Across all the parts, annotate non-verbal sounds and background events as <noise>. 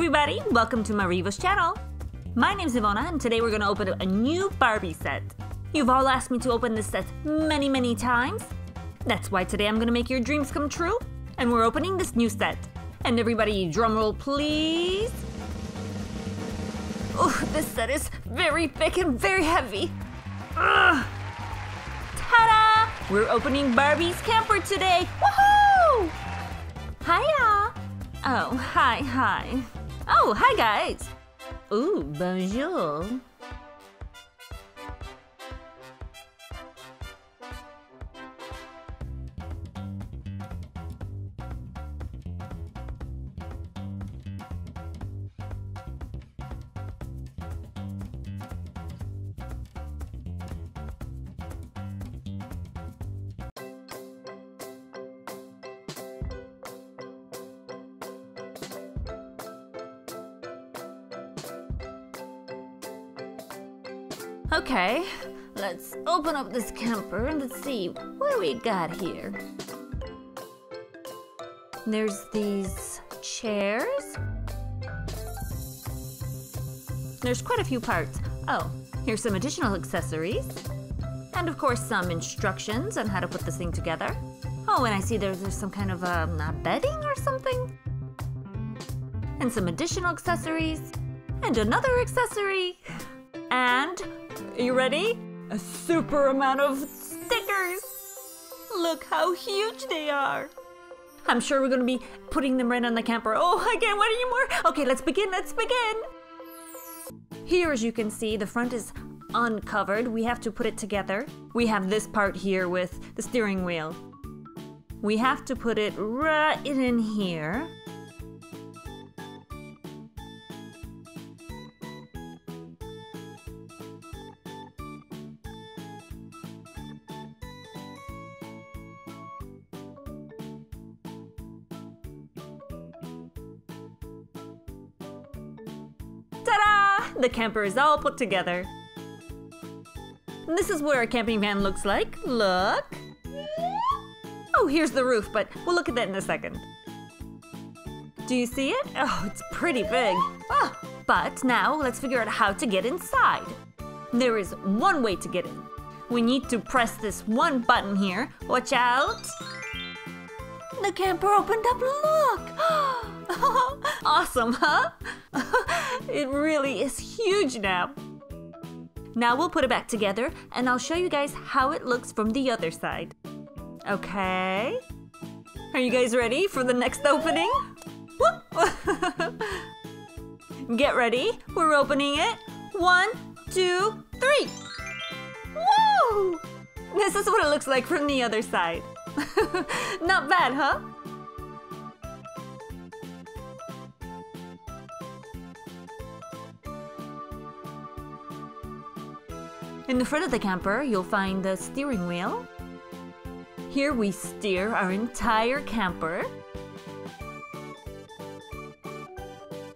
everybody, welcome to Marivo's channel. My name's Iwona and today we're gonna open a new Barbie set. You've all asked me to open this set many, many times. That's why today I'm gonna make your dreams come true and we're opening this new set. And everybody, drumroll please. Oh, this set is very thick and very heavy. Ugh. Ta-da! We're opening Barbie's camper today. Woohoo! Hiya! Oh, hi, hi. Oh, hi guys. Ooh, bonjour. Okay, let's open up this camper and let's see what we got here. There's these chairs. There's quite a few parts. Oh, here's some additional accessories. And of course some instructions on how to put this thing together. Oh, and I see there's, there's some kind of um, bedding or something. And some additional accessories. And another accessory. And are you ready? A super amount of stickers! Look how huge they are! I'm sure we're gonna be putting them right on the camper. Oh, I can't wait anymore! Okay, let's begin, let's begin! Here, as you can see, the front is uncovered. We have to put it together. We have this part here with the steering wheel. We have to put it right in here. The camper is all put together. This is where a camping van looks like. Look. Oh, here's the roof, but we'll look at that in a second. Do you see it? Oh, it's pretty big. Oh, but now let's figure out how to get inside. There is one way to get in. We need to press this one button here. Watch out. The camper opened up, look! <gasps> Oh, <laughs> awesome, huh? <laughs> it really is huge now. Now we'll put it back together and I'll show you guys how it looks from the other side. Okay? Are you guys ready for the next opening? <laughs> Get ready, we're opening it. One, two, three. Woo! This is what it looks like from the other side. Not bad, huh? In the front of the camper, you'll find the steering wheel. Here we steer our entire camper.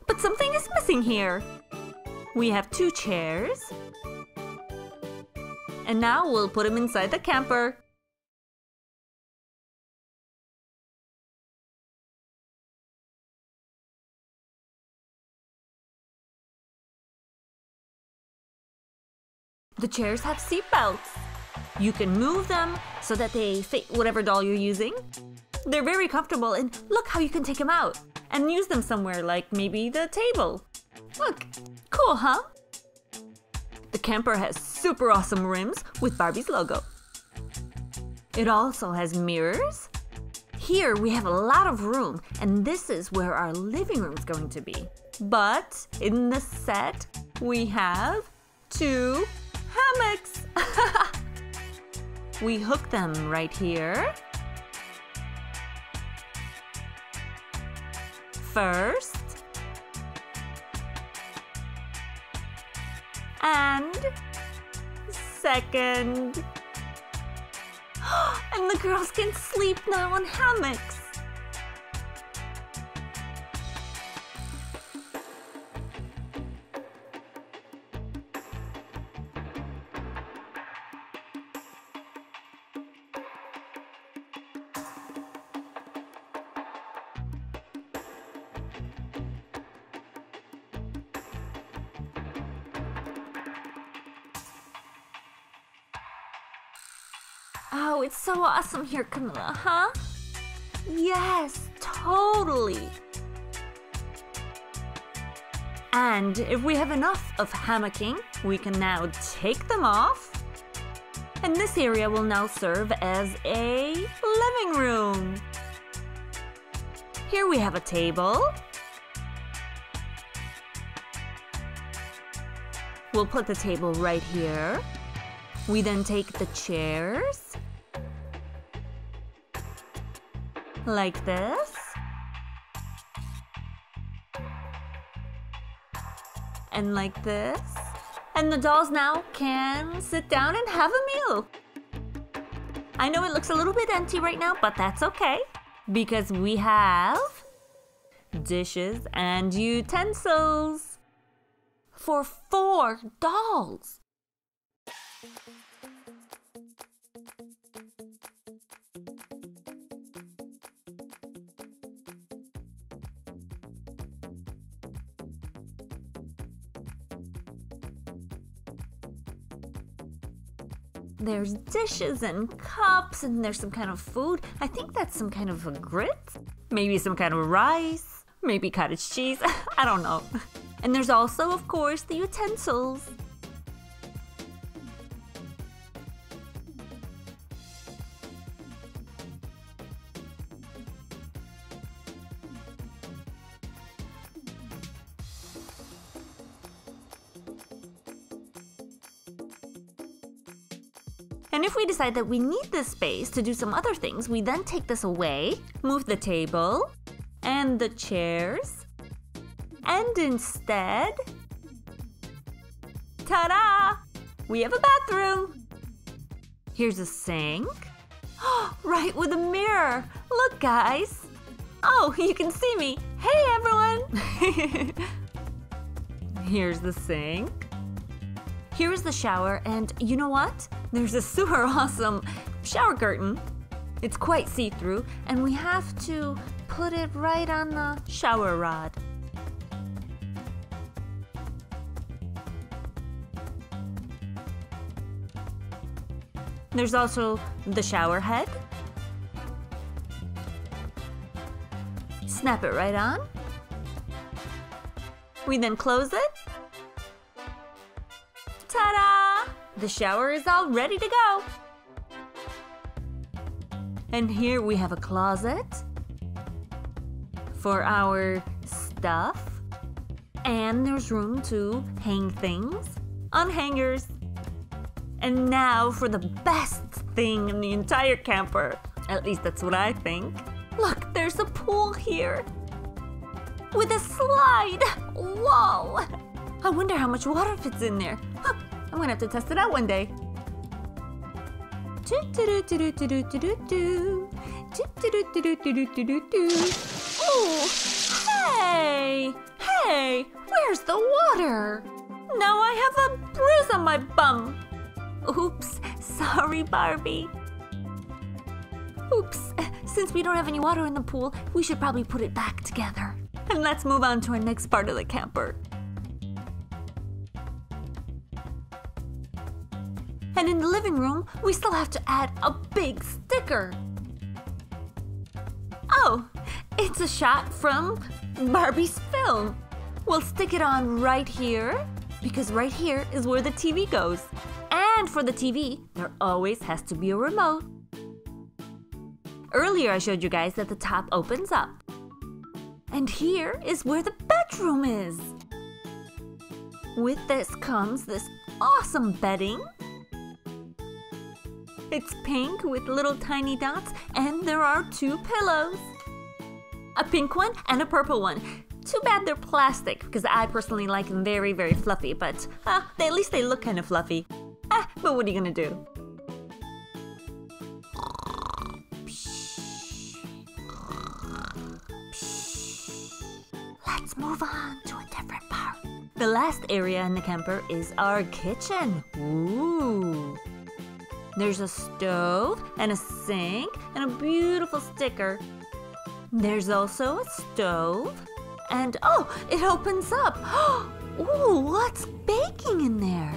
But something is missing here. We have two chairs. And now we'll put them inside the camper. The chairs have seat belts. You can move them so that they fit whatever doll you're using. They're very comfortable and look how you can take them out and use them somewhere like maybe the table. Look, cool, huh? The camper has super awesome rims with Barbie's logo. It also has mirrors. Here we have a lot of room and this is where our living room is going to be. But in the set, we have two hammocks. <laughs> we hook them right here. First. And second. <gasps> and the girls can sleep now on hammocks. Oh, it's so awesome here, Camilla, huh? Yes, totally. And if we have enough of hammocking, we can now take them off. And this area will now serve as a living room. Here we have a table. We'll put the table right here. We then take the chairs. Like this. And like this. And the dolls now can sit down and have a meal. I know it looks a little bit empty right now, but that's okay. Because we have dishes and utensils for four dolls. There's dishes and cups, and there's some kind of food. I think that's some kind of a grit. Maybe some kind of rice. Maybe cottage cheese. <laughs> I don't know. And there's also, of course, the utensils. If we decide that we need this space to do some other things, we then take this away, move the table and the chairs, and instead, ta-da! We have a bathroom. Here's a sink. <gasps> right with a mirror. Look, guys. Oh, <laughs> you can see me. Hey, everyone. <laughs> Here's the sink. Here's the shower, and you know what? There's a super <laughs> awesome shower curtain. It's quite see-through, and we have to put it right on the shower rod. There's also the shower head. Snap it right on. We then close it. Ta-da! The shower is all ready to go. And here we have a closet for our stuff. And there's room to hang things on hangers. And now for the best thing in the entire camper. At least that's what I think. Look, there's a pool here. With a slide! Whoa! I wonder how much water fits in there. Huh, I'm gonna have to test it out one day. Oh, hey! Hey! Where's the water? Now I have a bruise on my bum. Oops, sorry, Barbie. Oops, since we don't have any water in the pool, we should probably put it back together. And let's move on to our next part of the camper. And in the living room, we still have to add a big sticker. Oh, it's a shot from Barbie's film. We'll stick it on right here, because right here is where the TV goes. And for the TV, there always has to be a remote. Earlier I showed you guys that the top opens up. And here is where the bedroom is. With this comes this awesome bedding. It's pink with little tiny dots, and there are two pillows. A pink one and a purple one. Too bad they're plastic, because I personally like them very, very fluffy, but uh, they, at least they look kind of fluffy. Ah, but what are you gonna do? Let's move on to a different part. The last area in the camper is our kitchen. Ooh. There's a stove and a sink and a beautiful sticker. There's also a stove. And oh, it opens up. <gasps> Ooh, what's baking in there?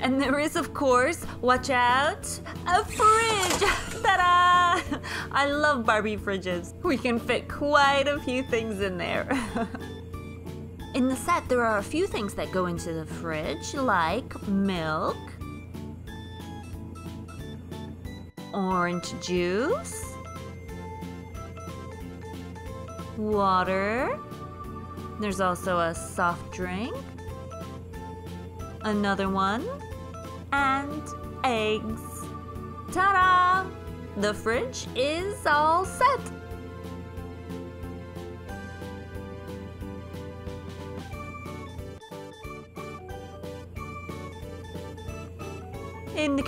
And there is, of course, watch out, a fridge! <laughs> Ta-da! I love Barbie fridges. We can fit quite a few things in there. <laughs> in the set, there are a few things that go into the fridge, like milk, orange juice, water, there's also a soft drink, another one, and eggs. Ta-da! The fridge is all set.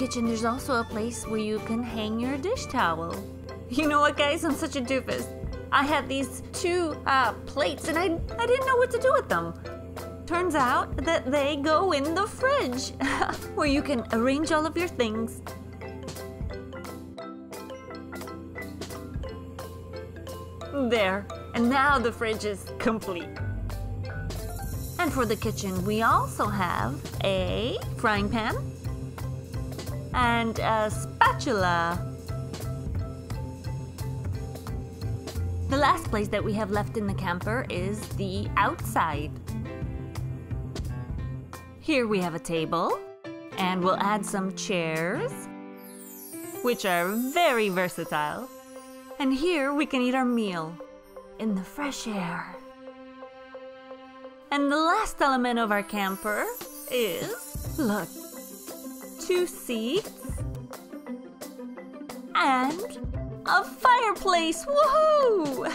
Kitchen, there's also a place where you can hang your dish towel. You know what, guys? I'm such a doofus. I had these two uh, plates and I, I didn't know what to do with them. Turns out that they go in the fridge, <laughs> where you can arrange all of your things. There, and now the fridge is complete. And for the kitchen, we also have a frying pan and a spatula. The last place that we have left in the camper is the outside. Here we have a table, and we'll add some chairs, which are very versatile. And here we can eat our meal in the fresh air. And the last element of our camper is, look, two seats and a fireplace. Woohoo!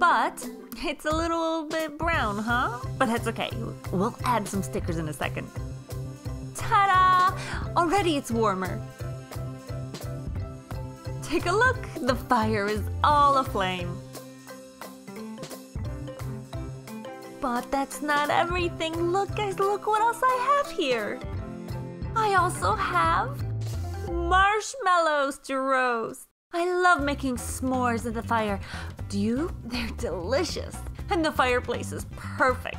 But it's a little bit brown, huh? But that's okay. We'll add some stickers in a second. Ta-da! Already it's warmer. Take a look. The fire is all aflame. But that's not everything. Look, guys, look what else I have here. I also have marshmallows to roast. I love making s'mores at the fire. Do you? <laughs> They're delicious. And the fireplace is perfect.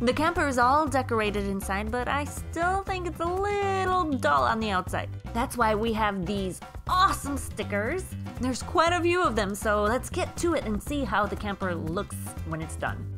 The camper is all decorated inside, but I still think it's a little dull on the outside. That's why we have these awesome stickers. There's quite a few of them, so let's get to it and see how the camper looks when it's done.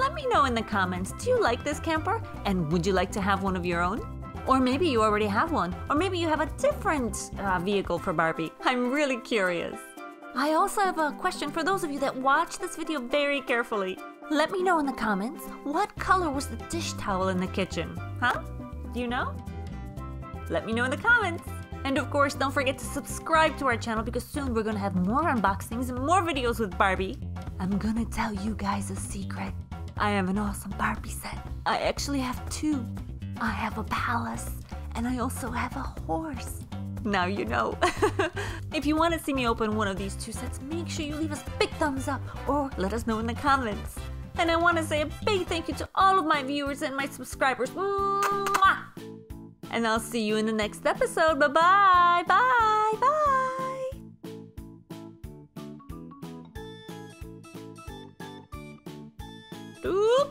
Let me know in the comments, do you like this camper? And would you like to have one of your own? Or maybe you already have one. Or maybe you have a different uh, vehicle for Barbie. <laughs> I'm really curious. I also have a question for those of you that watch this video very carefully. Let me know in the comments, what color was the dish towel in the kitchen? Huh? Do you know? Let me know in the comments. And of course, don't forget to subscribe to our channel because soon we're gonna have more unboxings and more videos with Barbie. I'm gonna tell you guys a secret. I have an awesome Barbie set. I actually have two. I have a palace, and I also have a horse. Now you know. <laughs> if you want to see me open one of these two sets, make sure you leave us a big thumbs up or let us know in the comments. And I want to say a big thank you to all of my viewers and my subscribers. Mwah! And I'll see you in the next episode. Bye-bye. Bye. Bye. Oop.